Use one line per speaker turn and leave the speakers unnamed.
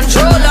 Control.